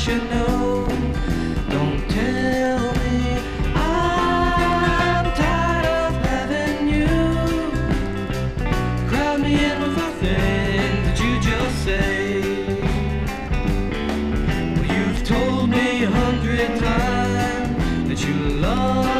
should know. Don't tell me I'm tired of having you. Crowd me in with the thing that you just say. Well, you've told me a hundred times that you love.